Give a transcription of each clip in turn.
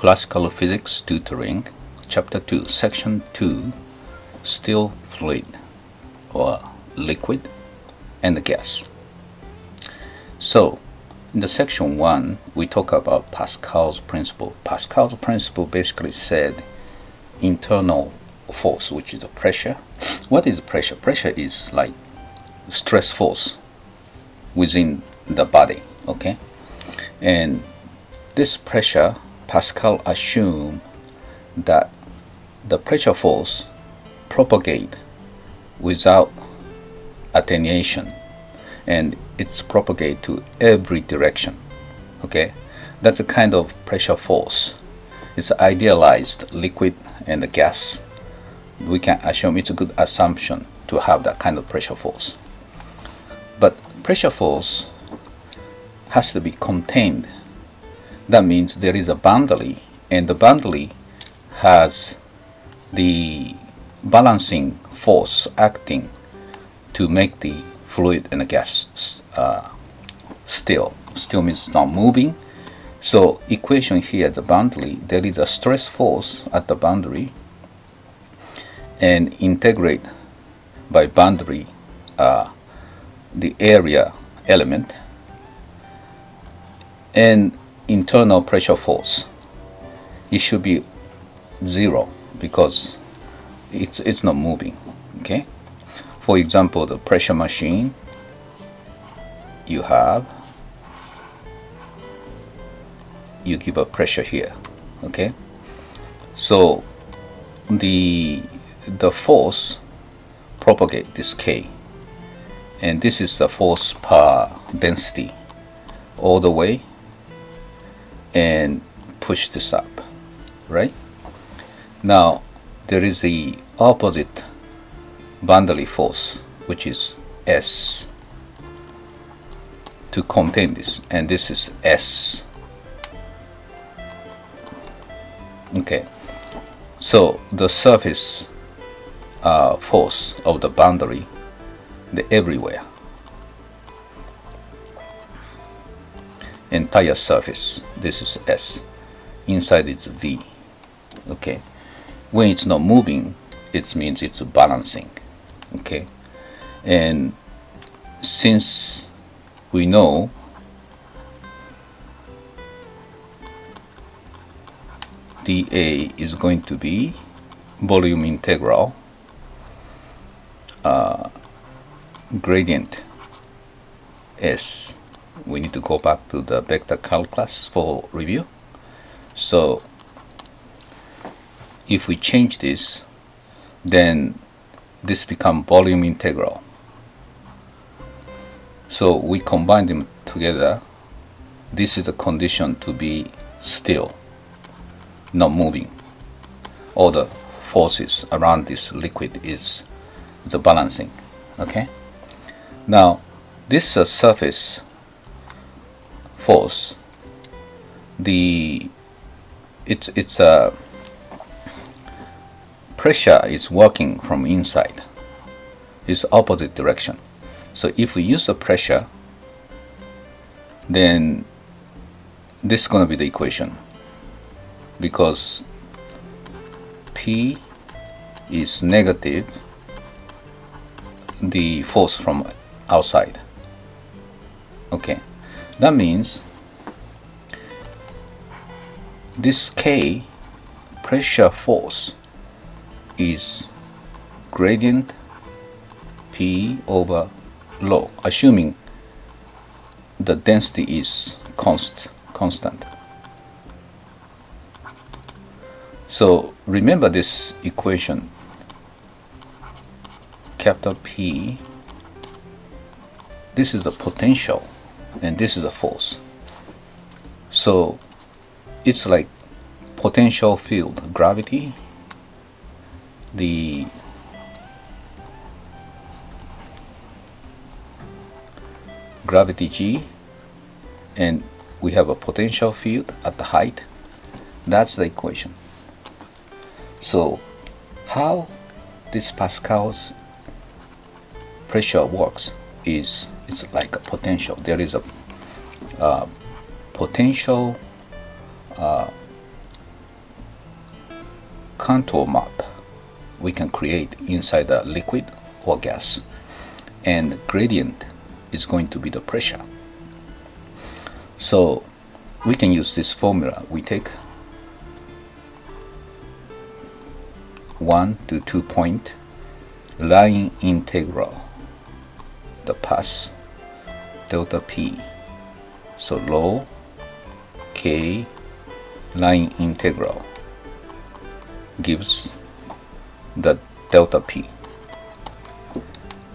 Classical Physics Tutoring, Chapter 2, Section 2 Still Fluid or Liquid and the Gas. So, in the section 1, we talk about Pascal's principle. Pascal's principle basically said internal force, which is the pressure. What is pressure? Pressure is like stress force within the body, okay? And this pressure, Pascal assumed that the pressure force propagate without attenuation and it's propagate to every direction okay? That's a kind of pressure force. It's idealized liquid and gas. We can assume it's a good assumption to have that kind of pressure force. But pressure force has to be contained that means there is a boundary and the boundary has the balancing force acting to make the fluid and the gas uh, still. Still means not moving. So equation here at the boundary, there is a stress force at the boundary and integrate by boundary uh, the area element and internal pressure force. It should be zero because it's it's not moving okay for example the pressure machine you have you give a pressure here okay so the the force propagate this K and this is the force per density all the way and push this up right? Now there is the opposite boundary force which is S to contain this and this is S. Okay. So the surface uh, force of the boundary the everywhere entire surface. This is S. Inside it's V. Okay. When it's not moving it means it's balancing. Okay. And since we know dA is going to be volume integral uh, gradient S we need to go back to the vector calculus for review. So if we change this then this become volume integral. So we combine them together. This is the condition to be still not moving. All the forces around this liquid is the balancing okay? Now this uh, surface force. The it's it's a pressure is working from inside. It's opposite direction. So if we use the pressure then this is going to be the equation. Because P is negative the force from outside. Okay that means this K pressure force is gradient P over rho, assuming the density is const, constant. So remember this equation, capital P, this is the potential and this is a force. So it's like potential field gravity the gravity g and we have a potential field at the height that's the equation so how this Pascal's pressure works is it's like a potential. There is a uh, potential uh, contour map we can create inside the liquid or gas. And gradient is going to be the pressure. So we can use this formula. We take one to two point line integral the pass delta p. So rho k line integral gives the delta p.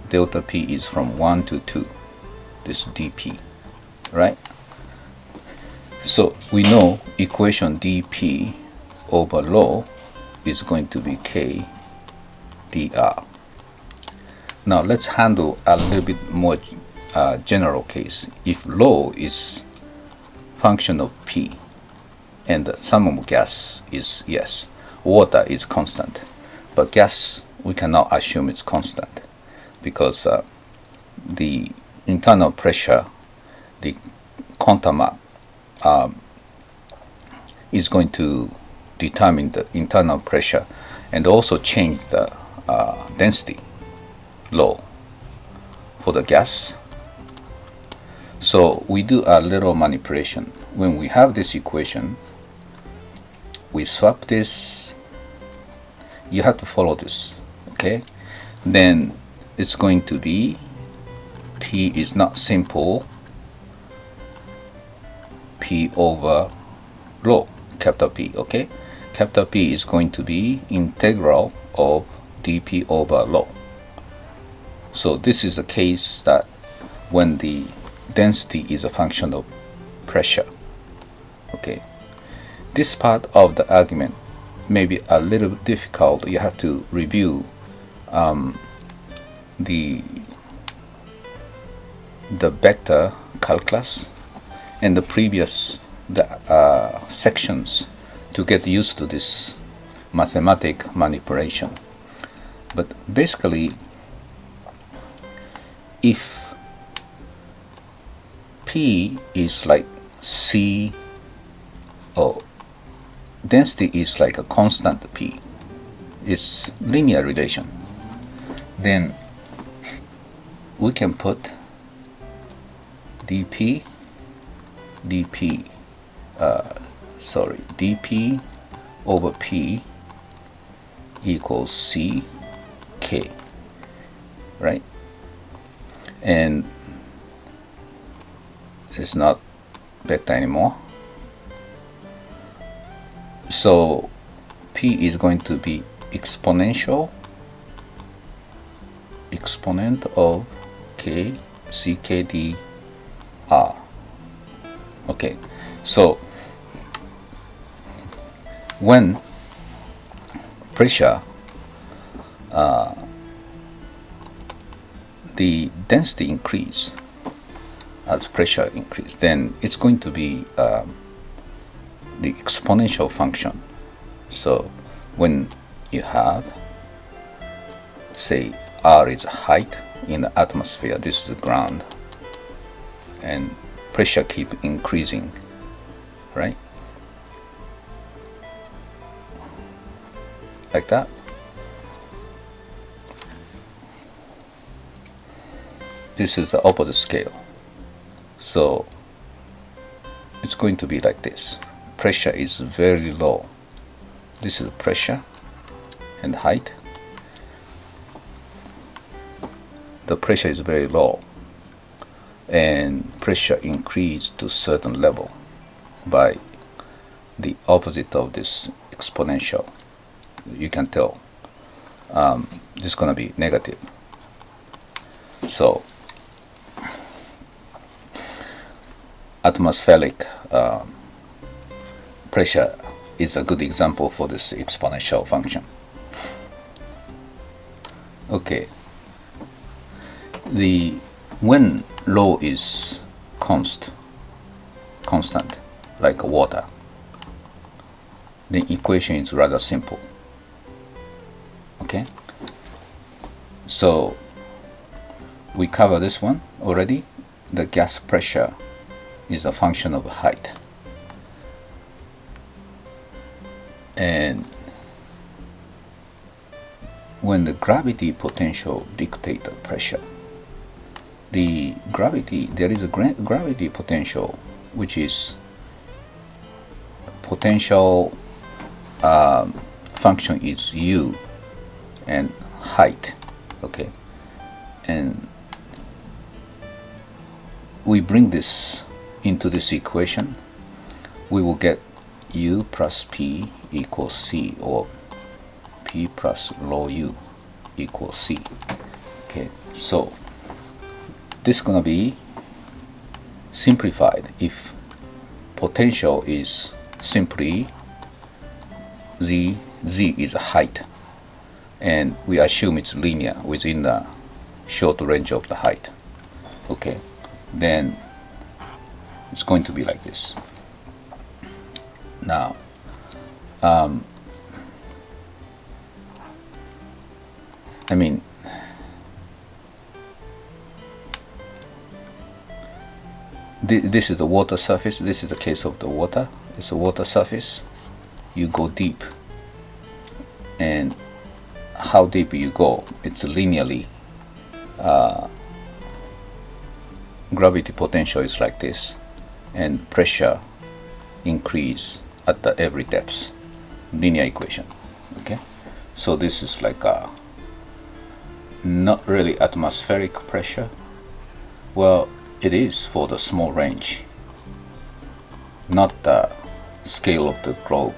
Delta p is from 1 to 2 this dp right? So we know equation dp over rho is going to be k dr now let's handle a little bit more uh, general case. If rho is function of p and some of gas is yes water is constant. But gas we cannot assume it's constant because uh, the internal pressure the quantum um, is going to determine the internal pressure and also change the uh, density law for the gas so we do a little manipulation. When we have this equation we swap this. You have to follow this okay? Then it's going to be p is not simple. P over rho capital P okay? Capital P is going to be integral of dp over rho. So this is a case that when the density is a function of pressure okay this part of the argument may be a little difficult. You have to review um, the the vector calculus and the previous the, uh, sections to get used to this mathematic manipulation. But basically, if P is like C or density is like a constant p. It's linear relation. Then we can put dp dp uh, sorry dp over p equals c k right? And it's not beta anymore. So p is going to be exponential exponent of k ckd r. Okay so when pressure uh, the density increase as pressure increase then it's going to be um, the exponential function. So when you have, say, r is height in the atmosphere, this is the ground, and pressure keep increasing, right? Like that. This is the opposite scale. So it's going to be like this. Pressure is very low. This is pressure and height. The pressure is very low. And pressure increase to certain level by the opposite of this exponential. You can tell um, this is going to be negative. So atmospheric um, pressure is a good example for this exponential function. Okay, the when rho is const, constant, like water, the equation is rather simple. Okay, so we cover this one already. The gas pressure is a function of height. and when the gravity potential dictates the pressure, the gravity there is a gra gravity potential which is potential um, function is u and height okay and we bring this into this equation we will get u plus p equals c or p plus rho u equals c. Okay so this is gonna be simplified. If potential is simply z z is height and we assume it's linear within the short range of the height. Okay then it's going to be like this. Now um, I mean this is the water surface. This is the case of the water. It's a water surface. You go deep. And how deep you go it's linearly uh, gravity potential is like this and pressure increase at the every depth linear equation okay? So this is like a not really atmospheric pressure. Well it is for the small range not the scale of the globe.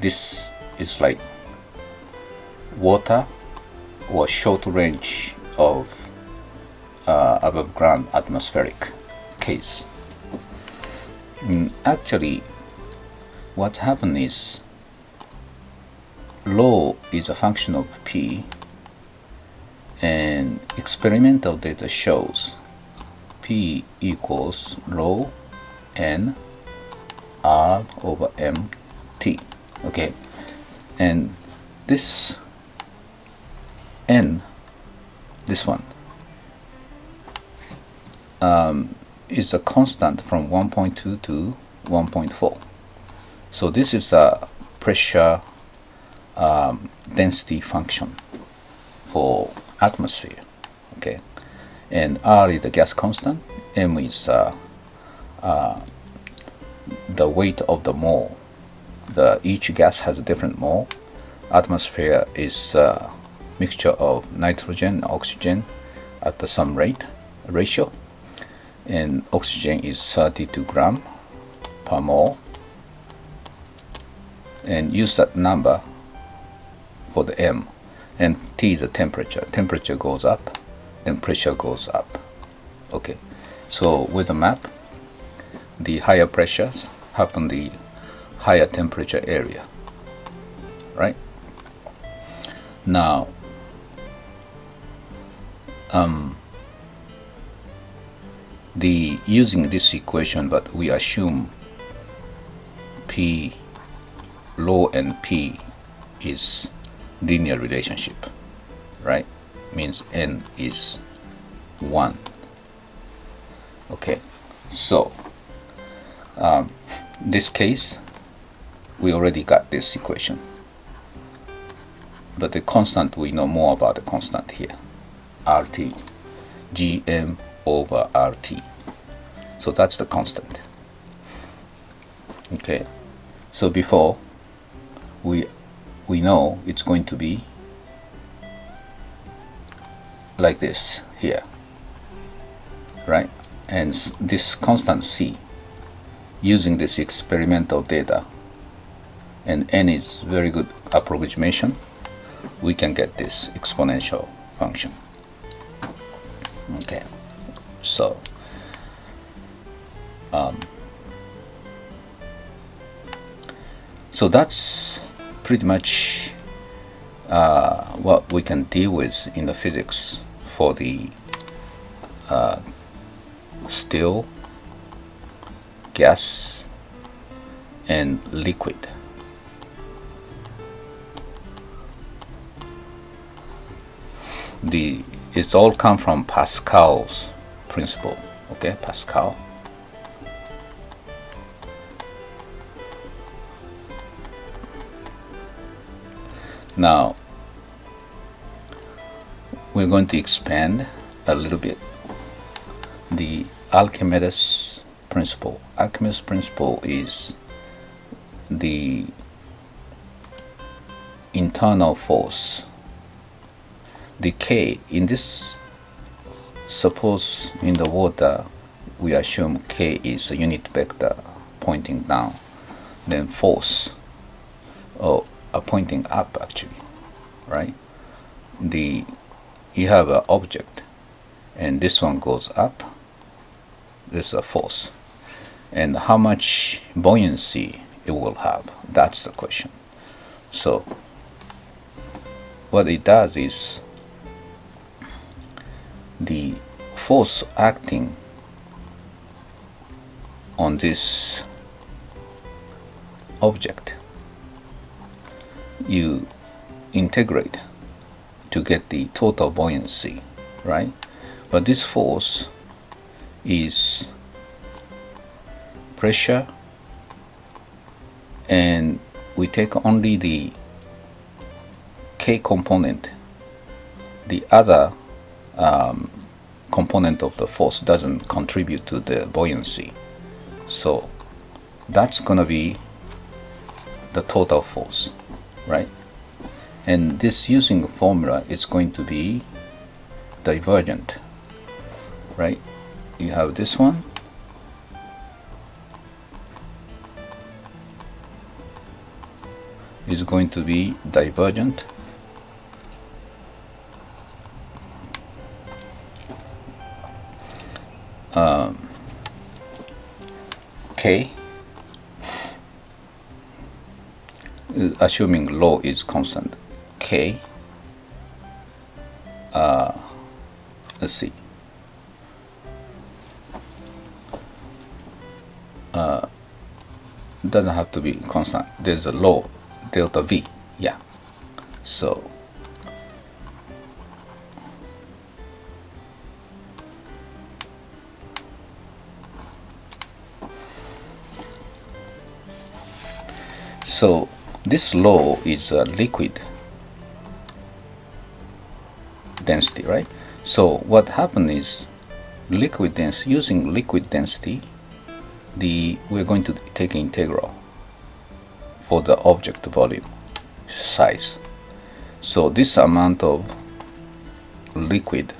This is like water or short range of uh, above ground atmospheric case. Mm, actually, what happened is rho is a function of p and experimental data shows p equals rho n r over m t okay? And this n this one um, is a constant from 1.2 to 1.4 so this is a pressure um, density function for atmosphere okay? And R is the gas constant M is uh, uh, the weight of the mole. The each gas has a different mole. Atmosphere is uh, mixture of nitrogen oxygen at the some rate ratio and oxygen is 32 gram per mole. And use that number for the M. And T is the temperature. Temperature goes up then pressure goes up. Okay. So with the map the higher pressures happen the higher temperature area. Right? Now um, the using this equation but we assume P rho and P is linear relationship right? Means N is 1 okay so um, this case we already got this equation. But the constant we know more about the constant here. RT GM over RT so that's the constant. Okay. So before we we know it's going to be like this here right? And this constant C using this experimental data and n is very good approximation we can get this exponential function. Okay so um, so that's pretty much uh, what we can deal with in the physics for the uh, still gas and liquid. The it's all come from Pascal's principle okay Pascal now we're going to expand a little bit the Archimedes principle. Archimedes principle is the internal force. The K in this suppose in the water we assume K is a unit vector pointing down then force or uh, pointing up actually right? The you have an object and this one goes up this is a force. And how much buoyancy it will have? That's the question. So what it does is the force acting on this object you integrate to get the total buoyancy right? But this force is pressure and we take only the K component. The other um, component of the force doesn't contribute to the buoyancy. So that's gonna be the total force right? And this using a formula is going to be divergent right? You have this one. Is going to be divergent um, K. Assuming rho is constant K. Uh, let's see. Uh, doesn't have to be constant. There's a rho delta V yeah. So so this rho is a liquid density right? So what happened is liquid density using liquid density the we're going to take integral for the object volume size. So this amount of liquid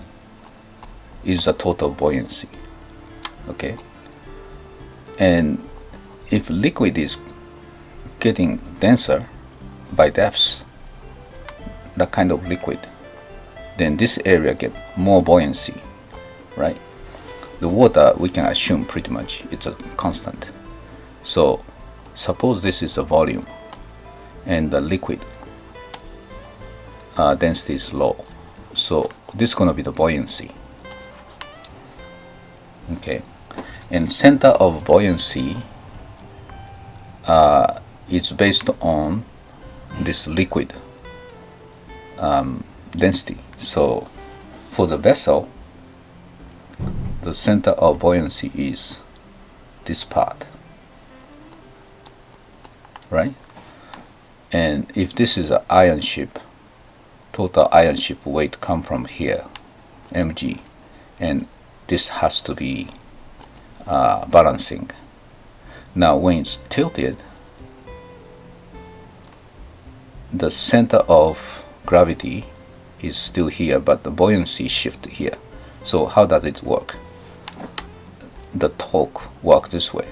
is the total buoyancy okay? And if liquid is getting denser by depths that kind of liquid then this area get more buoyancy right? The water we can assume pretty much it's a constant. So suppose this is a volume and the liquid uh, density is low. So this is going to be the buoyancy. Okay. And center of buoyancy uh, is based on this liquid um, density. So for the vessel the center of buoyancy is this part. Right? And if this is an iron ship total iron ship weight come from here mg and this has to be uh, balancing. Now when it's tilted the center of gravity is still here but the buoyancy shift here. So how does it work? The torque work this way.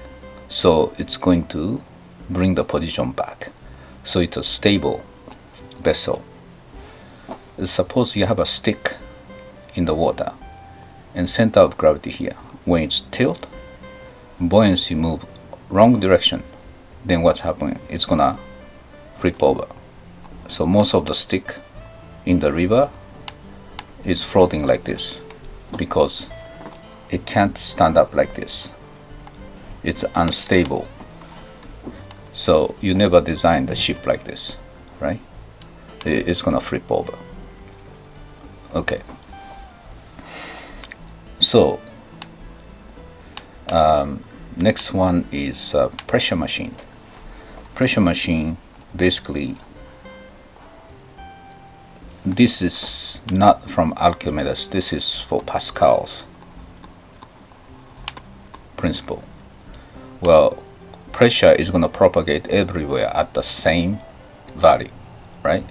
So it's going to bring the position back. So it's a stable vessel. Suppose you have a stick in the water and center of gravity here. When it's tilt buoyancy move wrong direction then what's happening. It's gonna flip over so most of the stick in the river is floating like this because it can't stand up like this. It's unstable. So you never design the ship like this right? It's gonna flip over. Okay. So um, next one is uh, pressure machine. Pressure machine basically this is not from Archimedes this is for Pascal's principle. Well pressure is going to propagate everywhere at the same value right?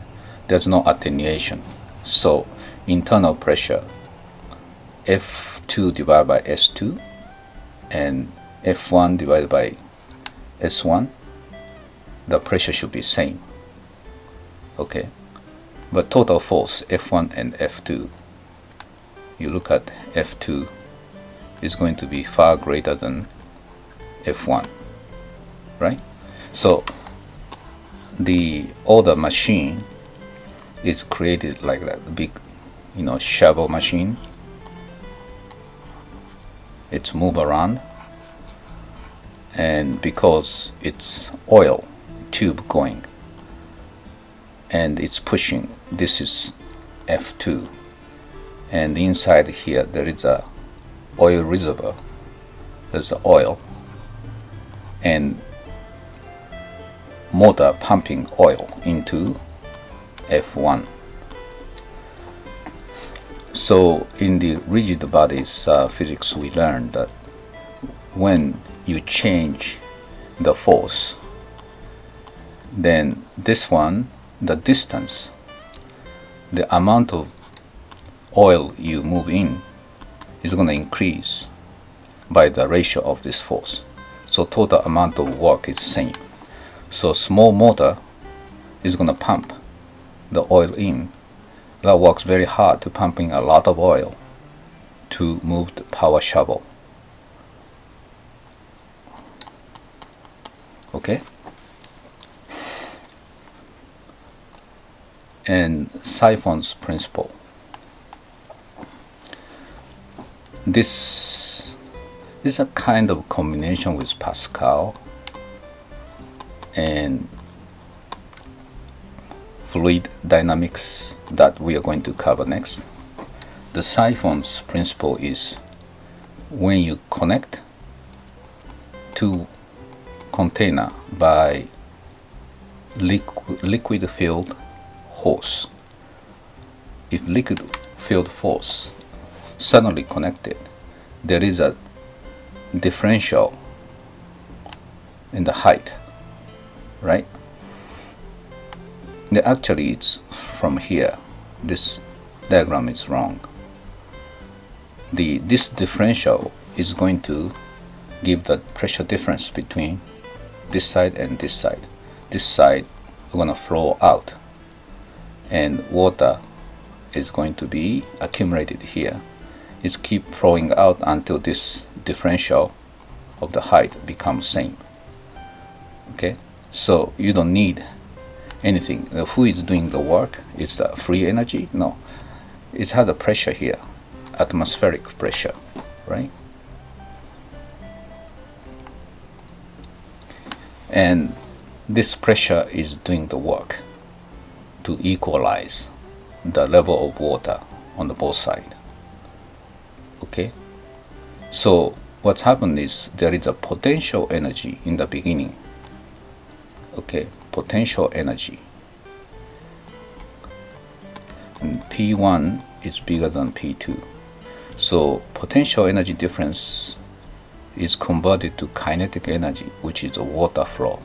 There's no attenuation. So internal pressure F2 divided by S2 and F1 divided by S1 the pressure should be same. Okay but total force F1 and F2 you look at F2 is going to be far greater than F1 right? So the older machine is created like that big you know shovel machine. It's move around and because it's oil tube going and it's pushing. This is F2 and inside here there is a oil reservoir. There's the oil. And motor pumping oil into F1 so in the rigid bodies uh, physics we learned that when you change the force then this one the distance the amount of oil you move in is going to increase by the ratio of this force. So total amount of work is same. So small motor is going to pump the oil in. That works very hard to pumping a lot of oil to move the power shovel. Okay and siphon's principle this is a kind of combination with Pascal and fluid dynamics that we are going to cover next. The siphon's principle is when you connect two container by liquid, liquid filled hose. If liquid filled force suddenly connected, there is a differential in the height, right? Actually it's from here this diagram is wrong the this differential is going to give the pressure difference between this side and this side this side is going to flow out and water is going to be accumulated here it's keep flowing out until this differential of the height becomes same okay so you don't need anything. Who is doing the work? Is the free energy? No. It has a pressure here, atmospheric pressure, right? And this pressure is doing the work to equalize the level of water on the both side. Okay? So what's happened is there is a potential energy in the beginning. Okay, potential energy. And P1 is bigger than P2. So potential energy difference is converted to kinetic energy, which is a water flow,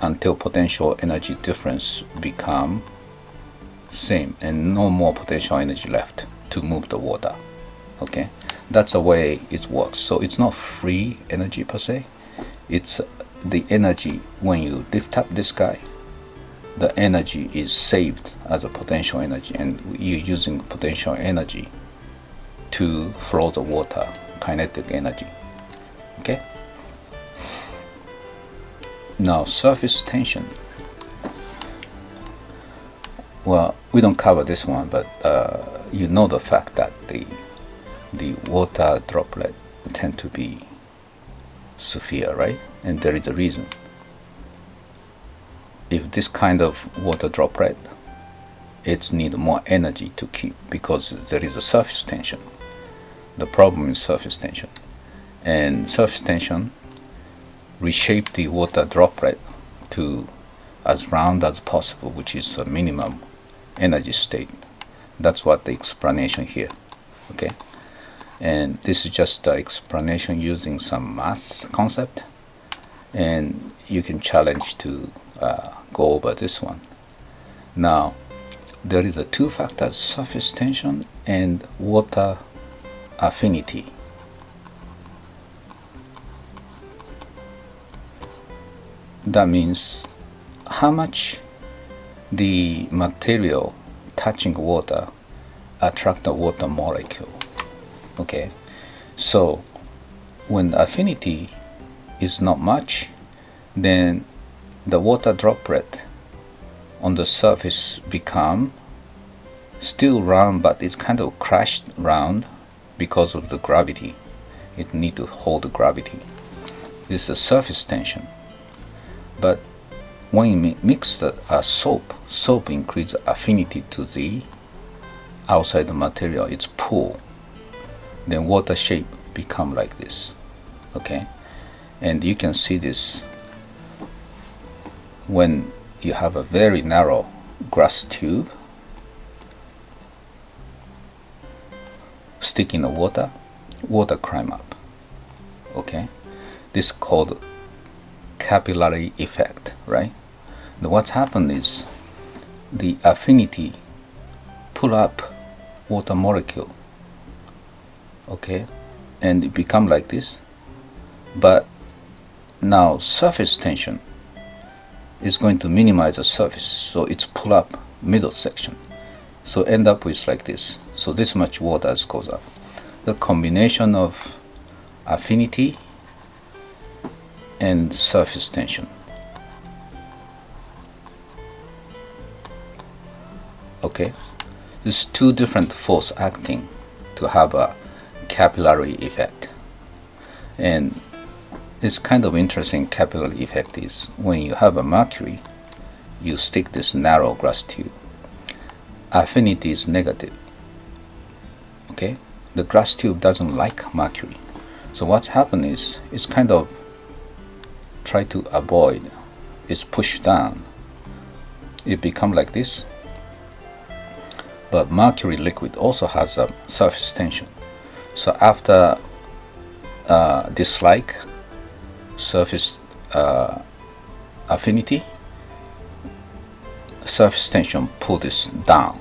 until potential energy difference become same and no more potential energy left to move the water. Okay, that's the way it works. So it's not free energy per se. It's the energy when you lift up this guy the energy is saved as a potential energy and you're using potential energy to flow the water kinetic energy okay now surface tension well we don't cover this one but uh, you know the fact that the the water droplet tend to be sphere right and there is a reason. If this kind of water droplet, it needs more energy to keep because there is a surface tension. The problem is surface tension. And surface tension reshape the water droplet to as round as possible, which is a minimum energy state. That's what the explanation here. Okay, and this is just the explanation using some math concept, and you can challenge to uh, go over this one. Now, there is a two factors: surface tension and water affinity. That means how much the material touching water attract the water molecule. Okay, so when affinity is not much, then the water droplet on the surface become still round, but it's kind of crashed round because of the gravity. It need to hold the gravity. This is surface tension. But when you mix the uh, soap, soap increases affinity to the outside material. It's pull. Then water shape become like this. Okay, and you can see this when you have a very narrow glass tube stick in the water, water climb up. Okay, this is called capillary effect, right? And what's happened is the affinity pull up water molecule, okay, and it become like this. But now surface tension is going to minimize the surface, so it's pull up middle section. So end up with like this. So this much water is goes up. The combination of affinity and surface tension. Okay, there's two different force acting to have a capillary effect. And it's kind of interesting capillary effect is when you have a mercury, you stick this narrow glass tube. Affinity is negative. Okay, the glass tube doesn't like mercury. So what's happened is it's kind of try to avoid is pushed down. It become like this. But mercury liquid also has a surface tension so after uh, dislike surface uh, affinity surface tension pull this down.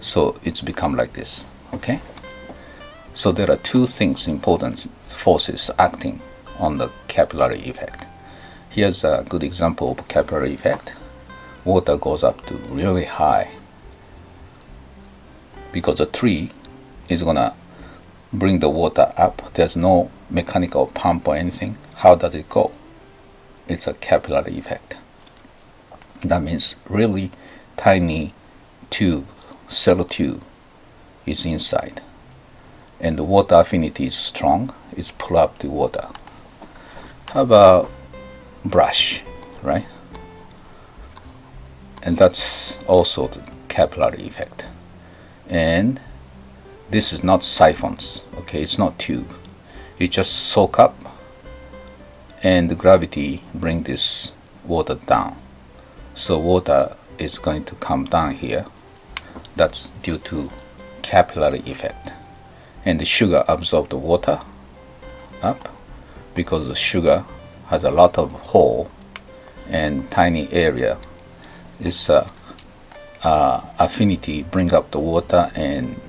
So it's become like this okay? So there are two things important forces acting on the capillary effect. Here's a good example of capillary effect. Water goes up to really high because the tree is gonna bring the water up. There's no mechanical pump or anything. How does it go? It's a capillary effect. That means really tiny tube, cell tube is inside. And the water affinity is strong, it's pull up the water. How about brush, right? And that's also the capillary effect. And this is not siphons, okay? It's not tube. You just soak up and the gravity bring this water down. So water is going to come down here. That's due to capillary effect. And the sugar absorb the water up because the sugar has a lot of hole and tiny area. Its uh, uh, affinity bring up the water and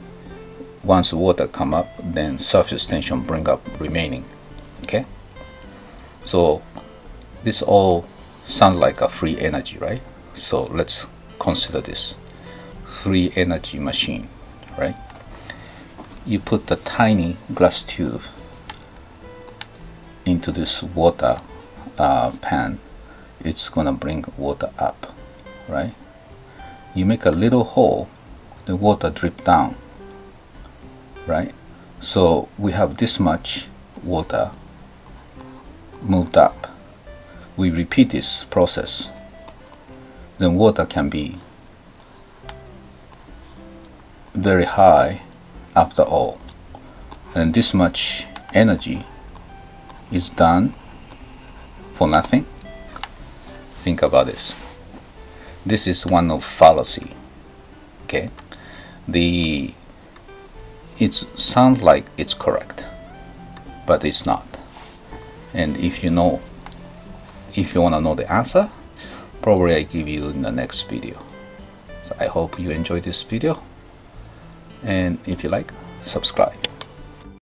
once water come up then surface tension bring up remaining okay? So this all sounds like a free energy right? So let's consider this. Free energy machine right? You put the tiny glass tube into this water uh, pan it's gonna bring water up right? You make a little hole the water drip down right? So we have this much water moved up. We repeat this process. Then water can be very high after all. And this much energy is done for nothing? Think about this. This is one of fallacy. okay the it sounds like it's correct but it's not and if you know if you want to know the answer probably I give you in the next video so I hope you enjoy this video and if you like subscribe